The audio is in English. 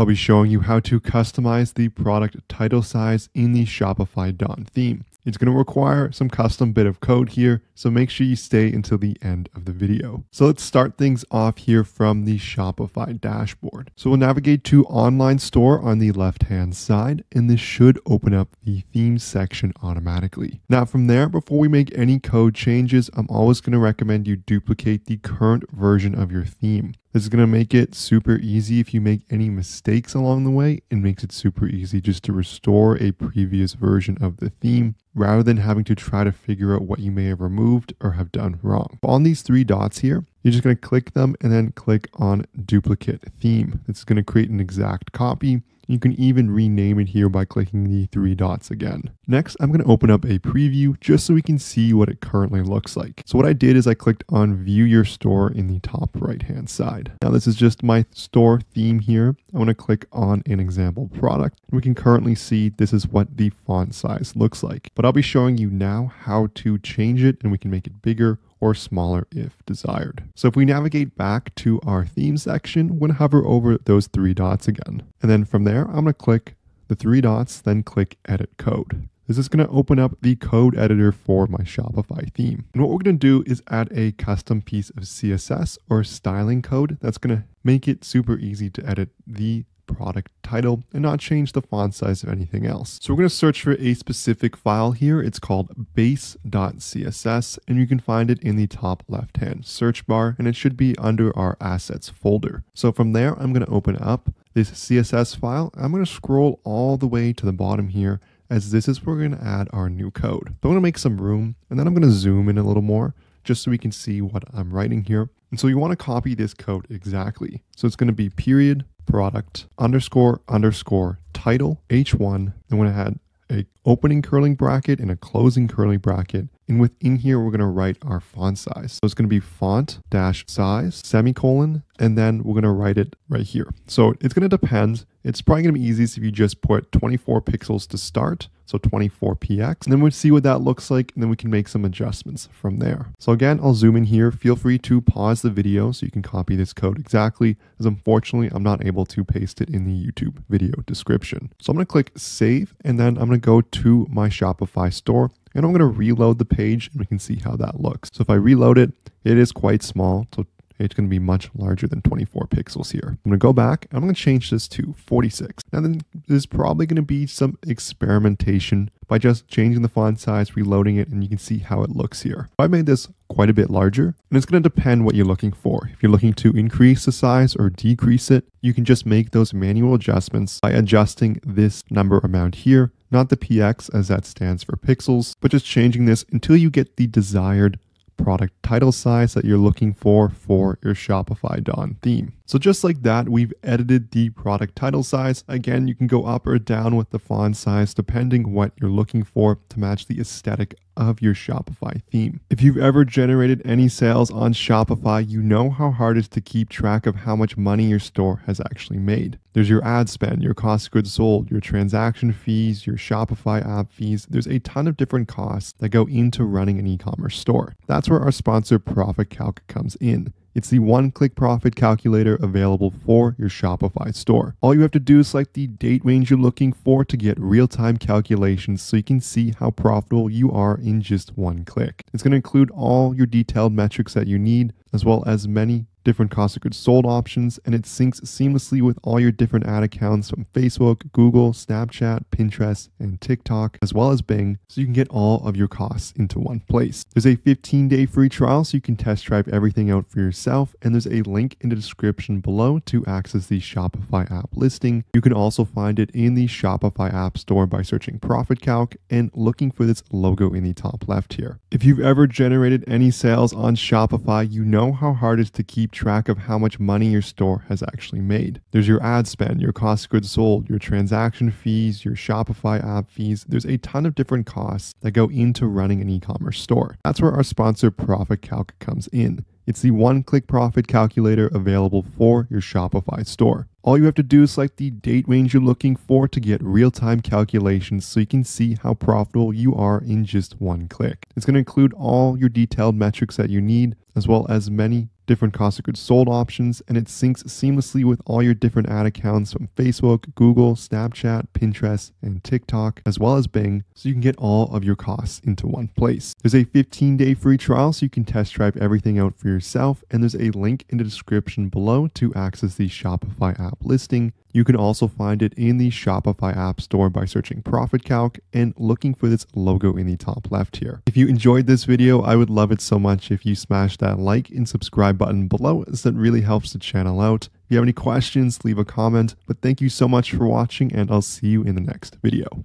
I'll be showing you how to customize the product title size in the Shopify Dawn theme. It's going to require some custom bit of code here, so make sure you stay until the end of the video. So let's start things off here from the Shopify dashboard. So we'll navigate to online store on the left hand side, and this should open up the theme section automatically. Now from there, before we make any code changes, I'm always going to recommend you duplicate the current version of your theme. This is going to make it super easy if you make any mistakes along the way. It makes it super easy just to restore a previous version of the theme rather than having to try to figure out what you may have removed or have done wrong. On these three dots here, you're just going to click them and then click on duplicate theme. This is going to create an exact copy you can even rename it here by clicking the three dots again. Next, I'm going to open up a preview just so we can see what it currently looks like. So what I did is I clicked on view your store in the top right hand side. Now this is just my store theme here. I want to click on an example product. We can currently see this is what the font size looks like, but I'll be showing you now how to change it and we can make it bigger or smaller if desired. So if we navigate back to our theme section, we're to hover over those three dots again. And then from there, I'm going to click the three dots, then click edit code. This is going to open up the code editor for my Shopify theme. And what we're going to do is add a custom piece of CSS or styling code that's going to make it super easy to edit the product title and not change the font size of anything else. So we're going to search for a specific file here. It's called base.css and you can find it in the top left hand search bar and it should be under our assets folder. So from there, I'm going to open up this CSS file. I'm going to scroll all the way to the bottom here as this is where we're going to add our new code. So I'm going to make some room and then I'm going to zoom in a little more just so we can see what I'm writing here. And so you want to copy this code exactly. So it's going to be period product underscore underscore title H1. Then when I had a opening curling bracket and a closing curling bracket. And within here, we're going to write our font size. So it's going to be font dash size semicolon, and then we're going to write it right here. So it's going to depend. It's probably going to be easiest if you just put 24 pixels to start. So 24px, and then we'll see what that looks like, and then we can make some adjustments from there. So again, I'll zoom in here. Feel free to pause the video so you can copy this code exactly, as unfortunately, I'm not able to paste it in the YouTube video description. So I'm going to click save, and then I'm going to go to my Shopify store and I'm going to reload the page and we can see how that looks. So if I reload it, it is quite small. So it's going to be much larger than 24 pixels here. I'm going to go back. I'm going to change this to 46. Now then there's probably going to be some experimentation by just changing the font size, reloading it, and you can see how it looks here. I made this quite a bit larger, and it's going to depend what you're looking for. If you're looking to increase the size or decrease it, you can just make those manual adjustments by adjusting this number amount here, not the px as that stands for pixels, but just changing this until you get the desired product title size that you're looking for for your Shopify Dawn theme. So just like that, we've edited the product title size. Again, you can go up or down with the font size depending what you're looking for to match the aesthetic of your Shopify theme. If you've ever generated any sales on Shopify, you know how hard it is to keep track of how much money your store has actually made. There's your ad spend, your cost of goods sold, your transaction fees, your Shopify app fees. There's a ton of different costs that go into running an e-commerce store. That's where our sponsor Profit Calc comes in. It's the one click profit calculator available for your Shopify store. All you have to do is select the date range you're looking for to get real time calculations so you can see how profitable you are in just one click. It's going to include all your detailed metrics that you need, as well as many different cost of goods sold options, and it syncs seamlessly with all your different ad accounts from Facebook, Google, Snapchat, Pinterest, and TikTok, as well as Bing, so you can get all of your costs into one place. There's a 15 day free trial so you can test drive everything out for yourself, and there's a link in the description below to access the Shopify app listing. You can also find it in the Shopify App Store by searching Profit Calc and looking for this logo in the top left here. If you've ever generated any sales on Shopify, you know how hard it is to keep keep track of how much money your store has actually made. There's your ad spend, your cost of goods sold, your transaction fees, your Shopify app fees. There's a ton of different costs that go into running an e commerce store. That's where our sponsor Profit Calc comes in. It's the one click profit calculator available for your Shopify store. All you have to do is select the date range you're looking for to get real time calculations so you can see how profitable you are in just one click. It's going to include all your detailed metrics that you need, as well as many different cost of goods sold options, and it syncs seamlessly with all your different ad accounts from Facebook, Google, Snapchat, Pinterest, and TikTok, as well as Bing, so you can get all of your costs into one place. There's a 15 day free trial so you can test drive everything out for yourself, and there's a link in the description below to access the Shopify app listing. You can also find it in the Shopify App Store by searching Profit Calc and looking for this logo in the top left here. If you enjoyed this video, I would love it so much if you smash that like and subscribe button below as that really helps the channel out. If you have any questions, leave a comment. But thank you so much for watching and I'll see you in the next video.